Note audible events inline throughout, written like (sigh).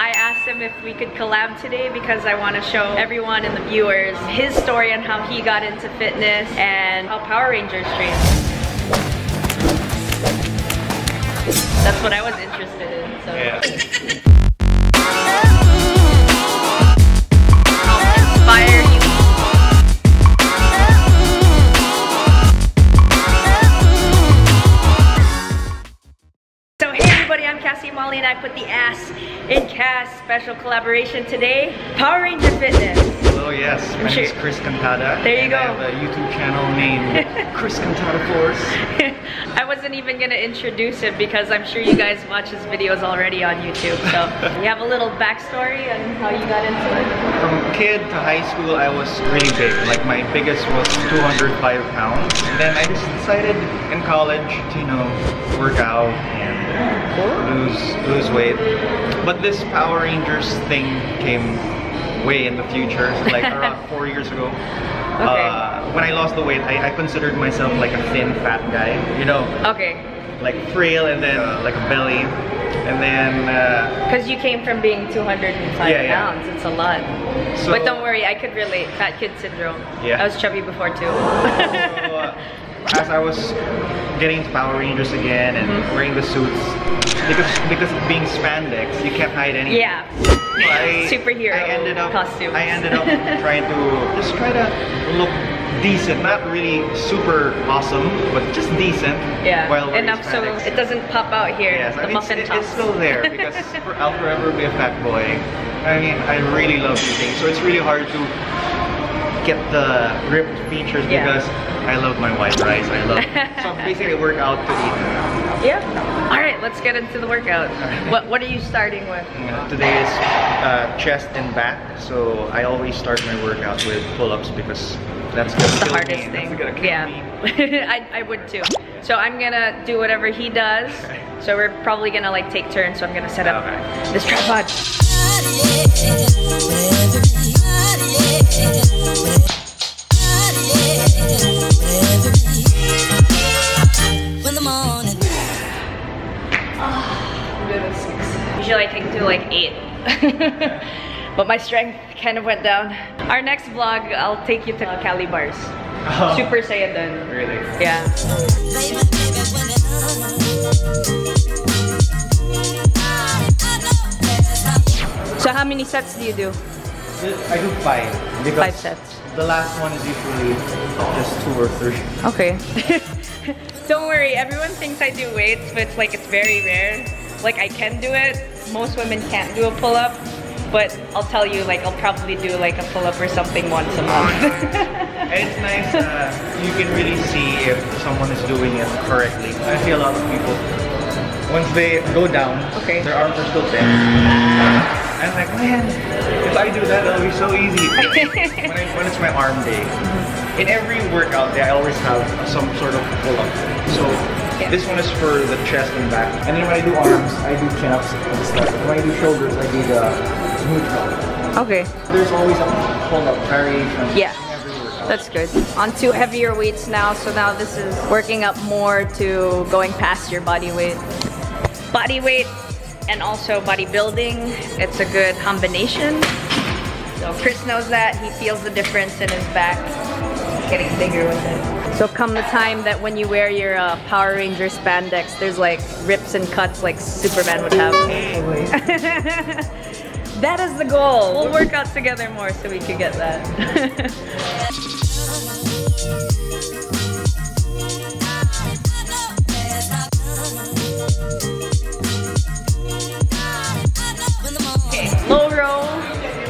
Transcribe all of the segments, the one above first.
I asked him if we could collab today because I want to show everyone and the viewers his story on how he got into fitness and how Power Rangers train. That's what I was interested in. So. Yeah. Cassie Umali and I put the ass in cast special collaboration today. Power Ranger Fitness. Oh yes, my sure- name is Chris Cantada. There you and I go. have a YouTube channel named (laughs) Chris Cantada Force. (laughs) I wasn't even gonna introduce it because I'm sure you guys watch his videos already on YouTube. So (laughs) you have a little backstory on how you got into it. From kid to high school, I was really big. Like my biggest was 205 pounds. And then I just decided in college to, you know, work out and lose lose weight. But this Power Rangers thing came way in the future, like (laughs) around four years ago. Uh, when I lost the weight, I, I considered myself like a thin, fat guy. You know, Okay, like frail and then uh, like a belly. And then uh, because you came from being 205 Yeah, yeah. pounds. It's a lot. So- but don't worry, I could relate. Fat kid syndrome. Yeah. I was chubby before too. So, uh, (laughs) as I was getting into Power Rangers again and Mm-hmm. wearing the suits, because because being spandex, you can't hide anything. yeah. So I, Superhero I ended up costumes. I ended up (laughs) trying to just try to look decent, not really super awesome, but just decent. Yeah. While Enough so it doesn't pop out here. Yes, the I mean, muffin it's, top. it's still there because (laughs) for, I'll forever be a fat boy. I mean, I really love these things, so it's really hard to get the ripped features Yeah. because I love my white rice. I love (laughs) so basically I work out to eat. Yeah. All right, let's get into the workout. What What are you starting with? Today is uh, chest and back, so I always start my workout with pull-ups because that's gonna the kill hardest me. thing. That's gonna kill Yeah, me. (laughs) I, I would too. So I'm gonna do whatever he does. (laughs) So we're probably gonna like take turns. So I'm gonna set up Okay. this tripod. When the morning Usually I can do like eight. (laughs) but my strength kind of went down. Our next vlog, I'll take you to Cali Bars. Oh, Super Saiyan. Really? Yeah. Baby, baby, when it So how many sets do you do? I do five. Because Five sets. The last one is usually just two or three. Okay. (laughs) Don't worry, everyone thinks I do weights, but it's like it's very rare. Like I can do it. Most women can't do a pull-up, but I'll tell you, like I'll probably do like a pull-up or something once a month. (laughs) It's nice, uh, you can really see if someone is doing it correctly. I see a lot of people, once they go down, Okay. their arms are still bent. I'm like, man, if I do that, that'll be so easy. (laughs) when, I, when it's my arm day, in every workout day, I always have some sort of pull-up. So Yeah. this one is for the chest and back. And then when I do arms, I do chin-ups and stuff. When I do shoulders, I do the neutral. okay. There's always a pull-up variation Yeah. in every workout. That's good. On to heavier weights now. So now this is working up more to going past your body weight. Body weight and also bodybuilding. It's a good combination. So Chris knows that. He feels the difference in his back. Getting bigger with it. So come the time that when you wear your uh, Power Ranger spandex, there's like rips and cuts like Superman would have. (laughs) that is the goal. We'll work out together more so we can get that. (laughs)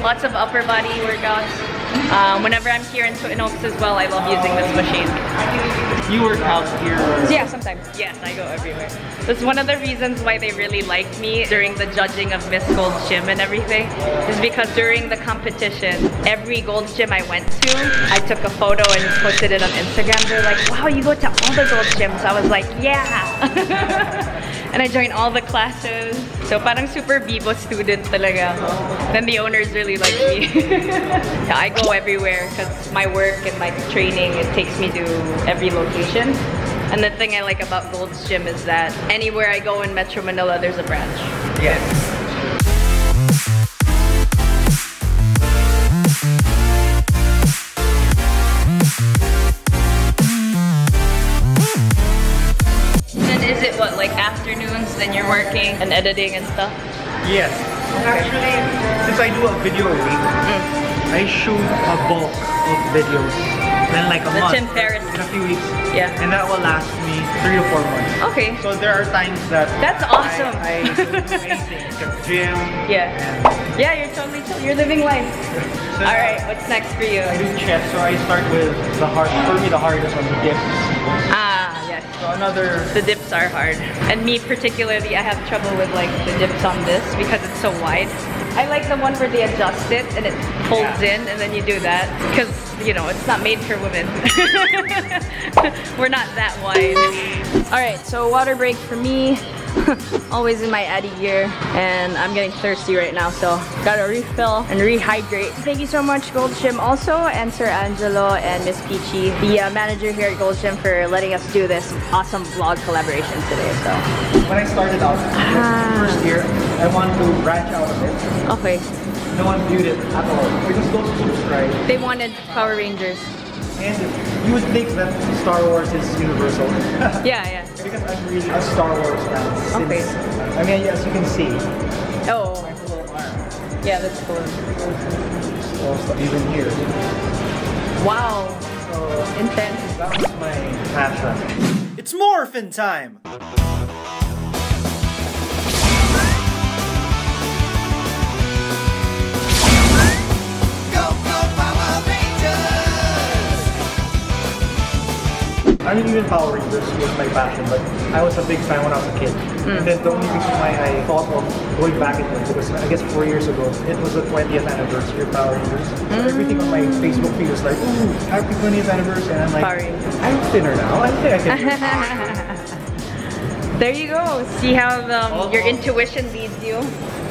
lots of upper body workouts. Um, whenever I'm here in Twin Oaks as well, I love using this machine. You work out here. Yeah, sometimes. Yes, I go everywhere. That's one of the reasons why they really liked me during the judging of Miss Gold's Gym and everything. Is because during the competition, every Gold's Gym I went to, I took a photo and posted it on Instagram. They're like, wow, you go to all the Gold's Gyms. I was like, yeah. (laughs) and I joined all the classes. So parang super Vivo student talaga. Then the owners really like me. (laughs) I go everywhere because my work and my training, it takes me to every location. And the thing I like about Gold's Gym is that anywhere I go in Metro Manila, there's a branch. Yes. Editing and stuff? Yes. Actually, since I do a video a week, Mm. I shoot a bulk of videos. Then like a The month. Tim Ferriss. In a few weeks. Yeah. And that will last me three to four months. Okay. So there are times that That's awesome. I, I do (laughs) gym. Yeah. And Yeah, you're totally chill. You're living life. so All right, what's next for you? I do chest, so I start with the hard. For me, the hardest one, the dips. Ah, yes. So another. The dips are hard. And me particularly, I have trouble with like the dips on this because it's so wide. I like the one where they adjust it and it folds Yeah. in and then you do that. Because, you know, it's not made for women. (laughs) We're not that wide. Alright, so water break for me. (laughs) Always in my Addy gear. And I'm getting thirsty right now, so gotta refill and rehydrate. Thank you so much, Gold Gym also, and Sir Angelo and Miss Peachy, the uh, manager here at Gold Gym for letting us do this awesome vlog collaboration today, so. When I started out, Ah. first year, I wanted to branch out a bit. Okay. No one viewed it at all. We just don't subscribe. They wanted Power Rangers. And you would think that Star Wars is universal. (laughs) Yeah, yeah. because I'm really a Star Wars fan. Since, Okay. I mean, as you can see, Oh, my yeah, that's cool. Also, even here. Wow, So intense. that was my passion. It's morphin' time! I mean, even Power Rangers was my passion, but I was a big fan when I was a kid. And then the only reason why I thought of going back into it was, I guess, four years ago, it was the 20th anniversary of Power Rangers. So everything on my Facebook feed was like, ooh, happy 20th anniversary. And I'm like, Sorry. I'm thinner now. I think I can. (laughs) There you go. See how um, your intuition leads you.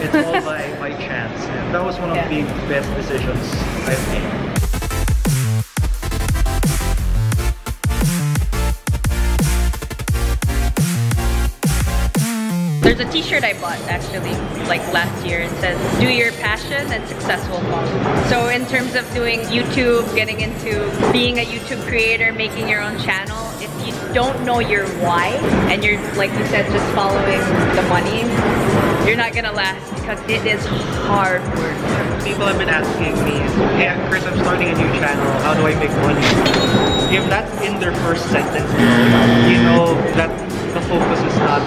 it's all (laughs) by, by chance. And that was one of Yeah. the best decisions I've made. There's a t-shirt I bought actually, like last year. It says, do your passion and successful follow. So in terms of doing YouTube, getting into being a YouTube creator, making your own channel, if you don't know your why, and you're, like you said, just following the money, you're not gonna last because it is hard work. People have been asking me, hey Chris, I'm starting a new channel. How do I make money? If that's in their first sentence, you know that focus is not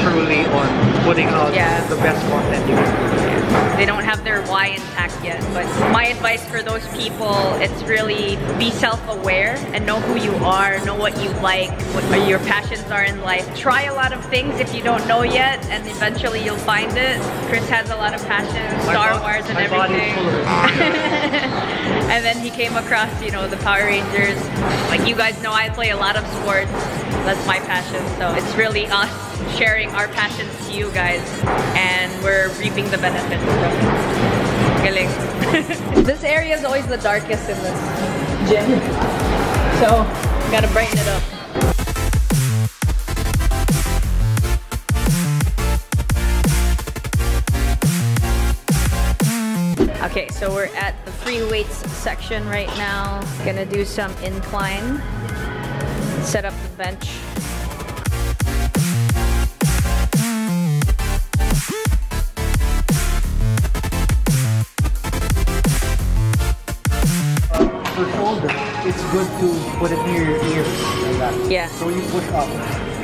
truly on putting out Yeah. the best content you can. They don't have their why intact yet. But my advice for those people, it's really be self-aware and know who you are, know what you like, what your passions are in life. Try a lot of things if you don't know yet, and eventually you'll find it. Chris has a lot of passions, Star Wars and everything. full of it. (laughs) and then he came across, you know, the Power Rangers. Like you guys know, I play a lot of sports. That's my passion. So it's really us sharing our passions to you guys, and we're reaping the benefits from it. Galing. (laughs) this area is always the darkest in this gym, so gotta brighten it up. Okay, so we're at the free weights section right now. Gonna do some incline. Set up the bench. To put it near your ears like that. Yeah. So when you push up,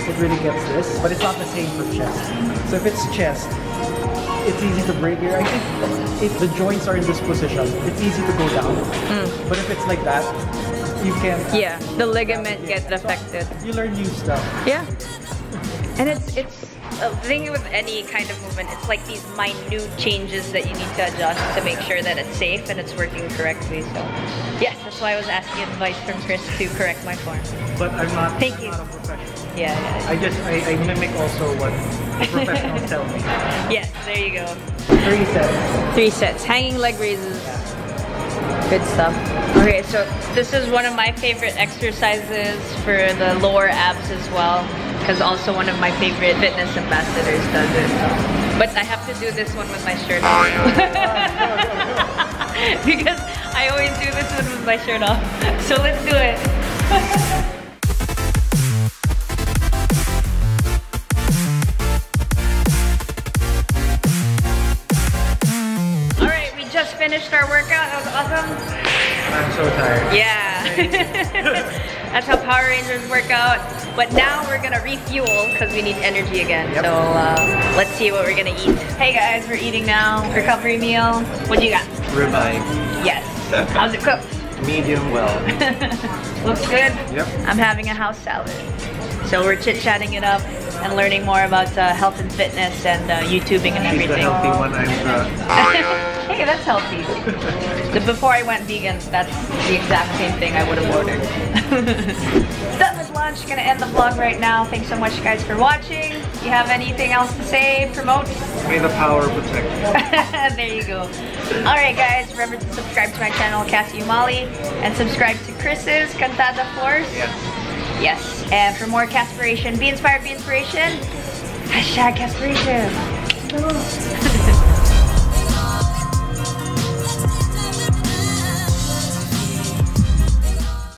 it really gets this, but it's not the same for chest. So if it's chest, it's easy to break here. I think if the joints are in this position, it's easy to go down. Hmm. But if it's like that, you can. Yeah, the ligament gets affected. You learn new stuff. Yeah. And it's it's Uh, a thing with any kind of movement. It's like these minute changes that you need to adjust to make sure that it's safe and it's working correctly. So, yes, that's why I was asking advice from Chris to correct my form. But I'm not, Thank I'm you. not a professional. Yeah, yeah. I just I, I mimic also what professionals (laughs) tell me. Yes, there you go. Three sets. Three sets, hanging leg raises. Good stuff. Okay, so this is one of my favorite exercises for the lower abs as well, because also one of my favorite fitness ambassadors does it. But I have to do this one with my shirt off. (laughs) because I always do this one with my shirt off. (laughs) So let's do it. finished our workout. That was awesome. I'm so tired. Yeah. (laughs) That's how Power Rangers work out. But now we're gonna refuel because we need energy again. Yep. So uh, let's see what we're gonna eat. Hey guys, we're eating now. Recovery meal. What do you got? Ribeye. Yes. How's it cooked? Medium well. (laughs) Looks good. Yep. I'm having a house salad. So we're chit-chatting it up and learning more about uh, health and fitness and uh, YouTubing and She's the everything. healthy one. I'm the... (laughs) hey, that's healthy. The- Before I went vegan, that's the exact same thing I would have ordered. (laughs) Lunch. Gonna end the vlog right now. Thanks so much, guys, for watching. Do you have anything else to say? Promote? May the power protect. you. (laughs) there you go. All right, guys. Remember to subscribe to my channel, Cassie Umali, and subscribe to Chris's Cantada Force. Yes. Yes. And for more Caspiration, be inspired, be inspiration. Hashtag Caspiration. (laughs)